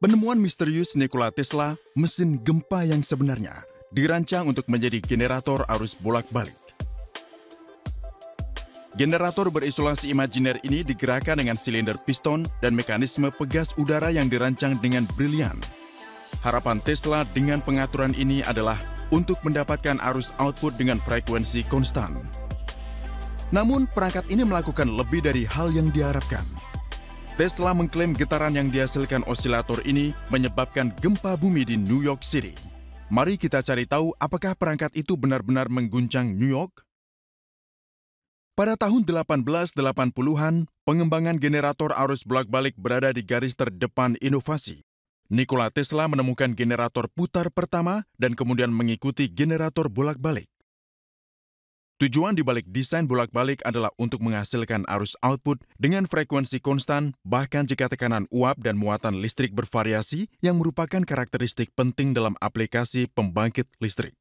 Penemuan misterius Nikola Tesla, mesin gempa yang sebenarnya, dirancang untuk menjadi generator arus bolak-balik. Generator berisolasi imajiner ini digerakkan dengan silinder piston dan mekanisme pegas udara yang dirancang dengan brilian. Harapan Tesla dengan pengaturan ini adalah untuk mendapatkan arus output dengan frekuensi konstan. Namun, perangkat ini melakukan lebih dari hal yang diharapkan. Tesla mengklaim getaran yang dihasilkan osilator ini menyebabkan gempa bumi di New York City. Mari kita cari tahu apakah perangkat itu benar-benar mengguncang New York? Pada tahun 1880-an, pengembangan generator arus bolak-balik berada di garis terdepan inovasi. Nikola Tesla menemukan generator putar pertama dan kemudian mengikuti generator bolak-balik. Tujuan dibalik desain bolak-balik adalah untuk menghasilkan arus output dengan frekuensi konstan bahkan jika tekanan uap dan muatan listrik bervariasi yang merupakan karakteristik penting dalam aplikasi pembangkit listrik.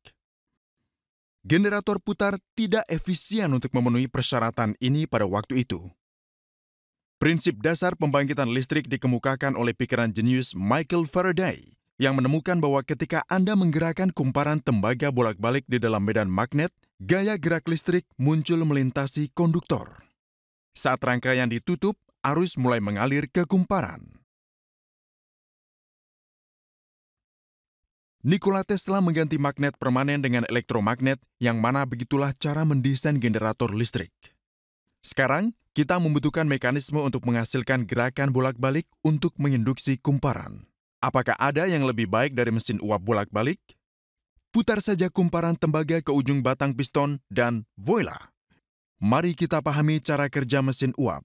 Generator putar tidak efisien untuk memenuhi persyaratan ini pada waktu itu. Prinsip dasar pembangkitan listrik dikemukakan oleh pikiran jenius Michael Faraday yang menemukan bahwa ketika Anda menggerakkan kumparan tembaga bolak-balik di dalam medan magnet, gaya gerak listrik muncul melintasi konduktor. Saat rangkaian ditutup, arus mulai mengalir ke kumparan. Nikola Tesla mengganti magnet permanen dengan elektromagnet yang mana begitulah cara mendesain generator listrik. Sekarang, kita membutuhkan mekanisme untuk menghasilkan gerakan bolak-balik untuk menginduksi kumparan. Apakah ada yang lebih baik dari mesin uap bolak-balik? Putar saja kumparan tembaga ke ujung batang piston dan voila! Mari kita pahami cara kerja mesin uap.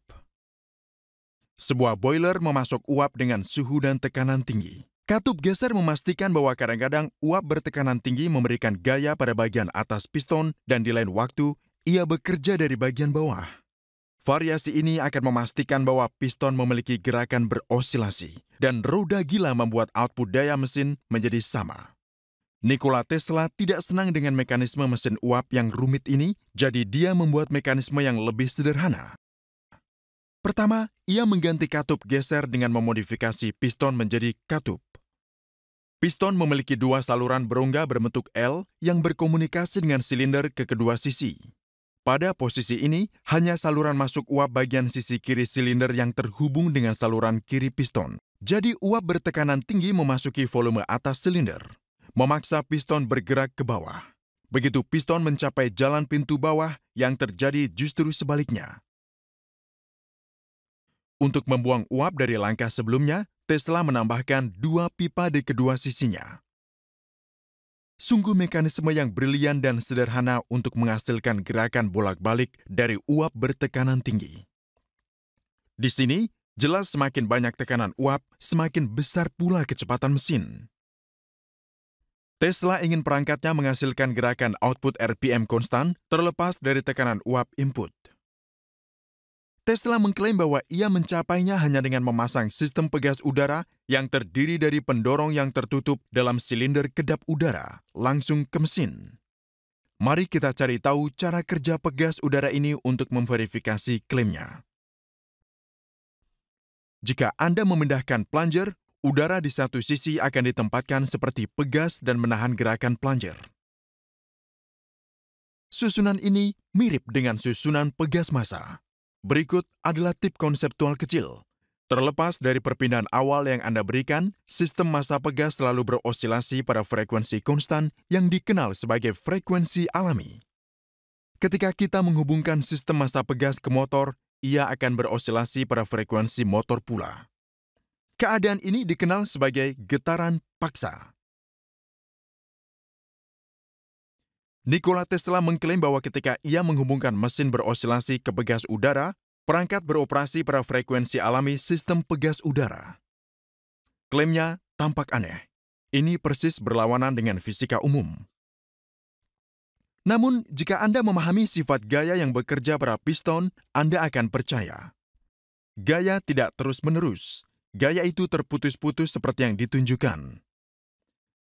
Sebuah boiler memasok uap dengan suhu dan tekanan tinggi. Katup geser memastikan bahwa kadang-kadang uap bertekanan tinggi memberikan gaya pada bagian atas piston dan di lain waktu ia bekerja dari bagian bawah. Variasi ini akan memastikan bahwa piston memiliki gerakan berosilasi dan roda gila membuat output daya mesin menjadi sama. Nikola Tesla tidak senang dengan mekanisme mesin uap yang rumit ini, jadi dia membuat mekanisme yang lebih sederhana. Pertama, ia mengganti katup geser dengan memodifikasi piston menjadi katup. Piston memiliki dua saluran berongga berbentuk L yang berkomunikasi dengan silinder ke kedua sisi. Pada posisi ini, hanya saluran masuk uap bagian sisi kiri silinder yang terhubung dengan saluran kiri piston. Jadi uap bertekanan tinggi memasuki volume atas silinder, memaksa piston bergerak ke bawah. Begitu piston mencapai jalan pintu bawah, yang terjadi justru sebaliknya. Untuk membuang uap dari langkah sebelumnya, Tesla menambahkan dua pipa di kedua sisinya. Sungguh mekanisme yang brilian dan sederhana untuk menghasilkan gerakan bolak-balik dari uap bertekanan tinggi. Di sini, jelas semakin banyak tekanan uap, semakin besar pula kecepatan mesin. Tesla ingin perangkatnya menghasilkan gerakan output RPM konstan terlepas dari tekanan uap input. Tesla mengklaim bahwa ia mencapainya hanya dengan memasang sistem pegas udara yang terdiri dari pendorong yang tertutup dalam silinder kedap udara langsung ke mesin. Mari kita cari tahu cara kerja pegas udara ini untuk memverifikasi klaimnya. Jika Anda memindahkan plunger, udara di satu sisi akan ditempatkan seperti pegas dan menahan gerakan plunger. Susunan ini mirip dengan susunan pegas massa. Berikut adalah tip konseptual kecil. Terlepas dari perpindahan awal yang Anda berikan, sistem massa pegas selalu berosilasi pada frekuensi konstan yang dikenal sebagai frekuensi alami. Ketika kita menghubungkan sistem massa pegas ke motor, ia akan berosilasi pada frekuensi motor pula. Keadaan ini dikenal sebagai getaran paksa. Nikola Tesla mengklaim bahwa ketika ia menghubungkan mesin berosilasi ke pegas udara, perangkat beroperasi pada frekuensi alami sistem pegas udara. Klaimnya tampak aneh. Ini persis berlawanan dengan fisika umum. Namun, jika Anda memahami sifat gaya yang bekerja pada piston, Anda akan percaya. Gaya tidak terus-menerus. Gaya itu terputus-putus seperti yang ditunjukkan.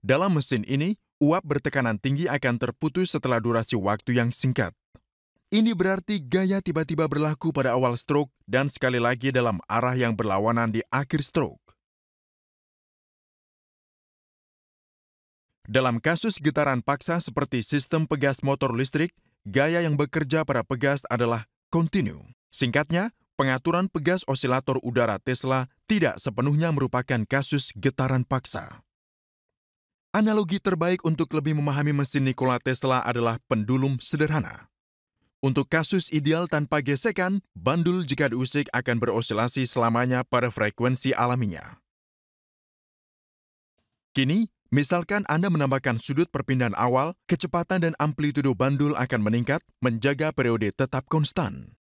Dalam mesin ini, uap bertekanan tinggi akan terputus setelah durasi waktu yang singkat. Ini berarti gaya tiba-tiba berlaku pada awal stroke dan sekali lagi dalam arah yang berlawanan di akhir stroke. Dalam kasus getaran paksa seperti sistem pegas motor listrik, gaya yang bekerja pada pegas adalah kontinu. Singkatnya, pengaturan pegas osilator udara Tesla tidak sepenuhnya merupakan kasus getaran paksa. Analogi terbaik untuk lebih memahami mesin Nikola Tesla adalah pendulum sederhana. Untuk kasus ideal tanpa gesekan, bandul jika diusik akan berosilasi selamanya pada frekuensi alaminya. Kini, misalkan Anda menambahkan sudut perpindahan awal, kecepatan dan amplitudo bandul akan meningkat menjaga periode tetap konstan.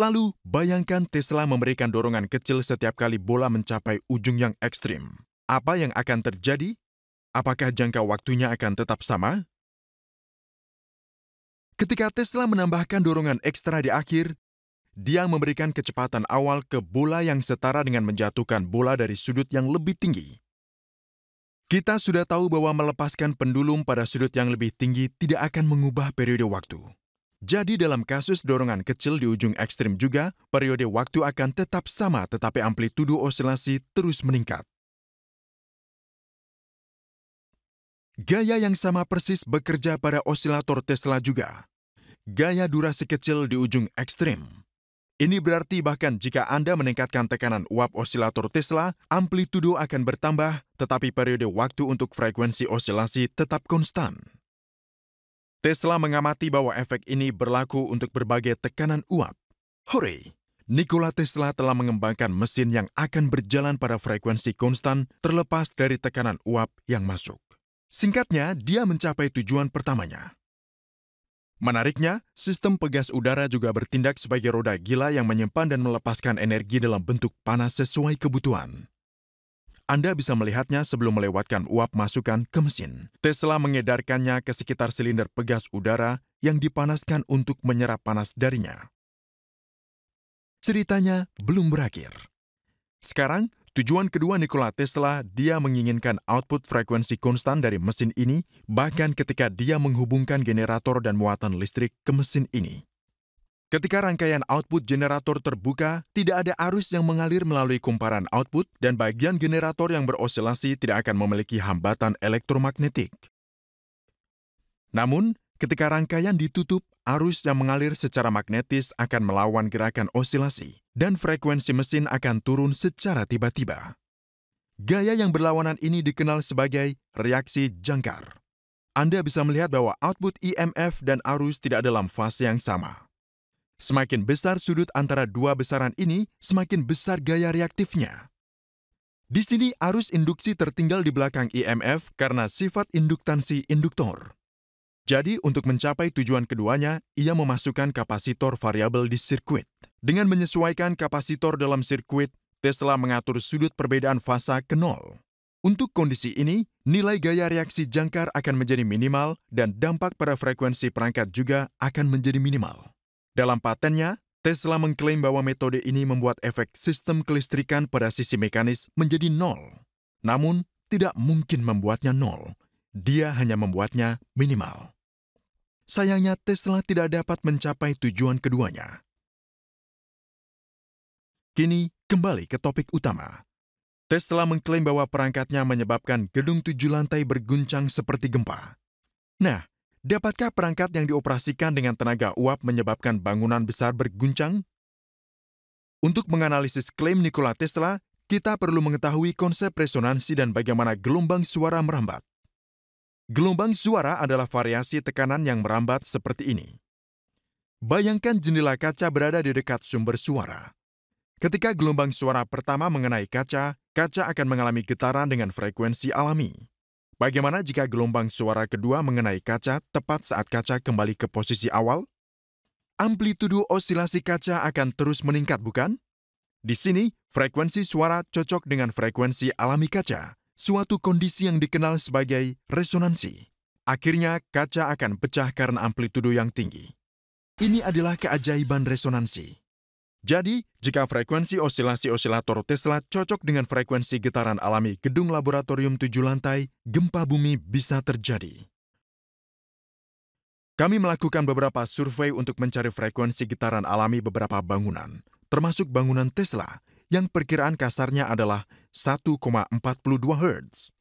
Lalu, bayangkan Tesla memberikan dorongan kecil setiap kali bola mencapai ujung yang ekstrim. Apa yang akan terjadi? Apakah jangka waktunya akan tetap sama? Ketika Tesla menambahkan dorongan ekstra di akhir, dia memberikan kecepatan awal ke bola yang setara dengan menjatuhkan bola dari sudut yang lebih tinggi. Kita sudah tahu bahwa melepaskan pendulum pada sudut yang lebih tinggi tidak akan mengubah periode waktu. Jadi dalam kasus dorongan kecil di ujung ekstrim juga, periode waktu akan tetap sama tetapi amplitudo osilasi terus meningkat. Gaya yang sama persis bekerja pada osilator Tesla juga. Gaya durasi kecil di ujung ekstrim. Ini berarti bahkan jika Anda meningkatkan tekanan uap osilator Tesla, amplitudo akan bertambah, tetapi periode waktu untuk frekuensi osilasi tetap konstan. Tesla mengamati bahwa efek ini berlaku untuk berbagai tekanan uap. Hore! Nikola Tesla telah mengembangkan mesin yang akan berjalan pada frekuensi konstan terlepas dari tekanan uap yang masuk. Singkatnya, dia mencapai tujuan pertamanya. Menariknya, sistem pegas udara juga bertindak sebagai roda gila yang menyimpan dan melepaskan energi dalam bentuk panas sesuai kebutuhan. Anda bisa melihatnya sebelum melewatkan uap masukan ke mesin. Tesla mengedarkannya ke sekitar silinder pegas udara yang dipanaskan untuk menyerap panas darinya. Ceritanya belum berakhir. Sekarang, Tujuan kedua Nikola Tesla, dia menginginkan output frekuensi konstan dari mesin ini bahkan ketika dia menghubungkan generator dan muatan listrik ke mesin ini. Ketika rangkaian output generator terbuka, tidak ada arus yang mengalir melalui kumparan output dan bagian generator yang berosilasi tidak akan memiliki hambatan elektromagnetik. Namun, ketika rangkaian ditutup, arus yang mengalir secara magnetis akan melawan gerakan osilasi, dan frekuensi mesin akan turun secara tiba-tiba. Gaya yang berlawanan ini dikenal sebagai reaksi jangkar. Anda bisa melihat bahwa output IMF dan arus tidak dalam fase yang sama. Semakin besar sudut antara dua besaran ini, semakin besar gaya reaktifnya. Di sini arus induksi tertinggal di belakang IMF karena sifat induktansi induktor. Jadi, untuk mencapai tujuan keduanya, ia memasukkan kapasitor variabel di sirkuit. Dengan menyesuaikan kapasitor dalam sirkuit, Tesla mengatur sudut perbedaan fasa ke nol. Untuk kondisi ini, nilai gaya reaksi jangkar akan menjadi minimal dan dampak pada frekuensi perangkat juga akan menjadi minimal. Dalam patennya, Tesla mengklaim bahwa metode ini membuat efek sistem kelistrikan pada sisi mekanis menjadi nol. Namun, tidak mungkin membuatnya nol. Dia hanya membuatnya minimal. Sayangnya Tesla tidak dapat mencapai tujuan keduanya. Kini, kembali ke topik utama. Tesla mengklaim bahwa perangkatnya menyebabkan gedung tujuh lantai berguncang seperti gempa. Nah, dapatkah perangkat yang dioperasikan dengan tenaga uap menyebabkan bangunan besar berguncang? Untuk menganalisis klaim Nikola Tesla, kita perlu mengetahui konsep resonansi dan bagaimana gelombang suara merambat. Gelombang suara adalah variasi tekanan yang merambat seperti ini. Bayangkan jendela kaca berada di dekat sumber suara. Ketika gelombang suara pertama mengenai kaca, kaca akan mengalami getaran dengan frekuensi alami. Bagaimana jika gelombang suara kedua mengenai kaca tepat saat kaca kembali ke posisi awal? Amplitudo osilasi kaca akan terus meningkat, bukan? Di sini, frekuensi suara cocok dengan frekuensi alami kaca, suatu kondisi yang dikenal sebagai resonansi. Akhirnya, kaca akan pecah karena amplitudo yang tinggi. Ini adalah keajaiban resonansi. Jadi, jika frekuensi osilasi osilator Tesla cocok dengan frekuensi getaran alami gedung laboratorium tujuh lantai, gempa bumi bisa terjadi. Kami melakukan beberapa survei untuk mencari frekuensi getaran alami beberapa bangunan, termasuk bangunan Tesla, yang perkiraan kasarnya adalah 1,42 Hz.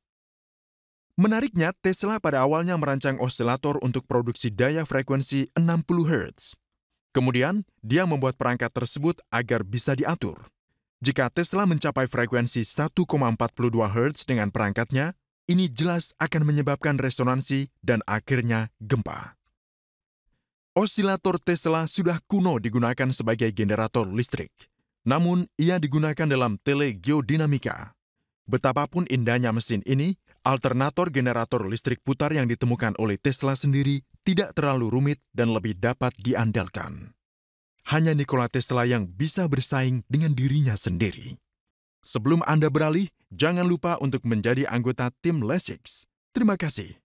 Menariknya, Tesla pada awalnya merancang osilator untuk produksi daya frekuensi 60 Hz. Kemudian, dia membuat perangkat tersebut agar bisa diatur. Jika Tesla mencapai frekuensi 1,42 Hz dengan perangkatnya, ini jelas akan menyebabkan resonansi dan akhirnya gempa. Osilator Tesla sudah kuno digunakan sebagai generator listrik. Namun, ia digunakan dalam telegeodinamika. Betapapun indahnya mesin ini, alternator generator listrik putar yang ditemukan oleh Tesla sendiri tidak terlalu rumit dan lebih dapat diandalkan. Hanya Nikola Tesla yang bisa bersaing dengan dirinya sendiri. Sebelum Anda beralih, jangan lupa untuk menjadi anggota tim Lesix. Terima kasih.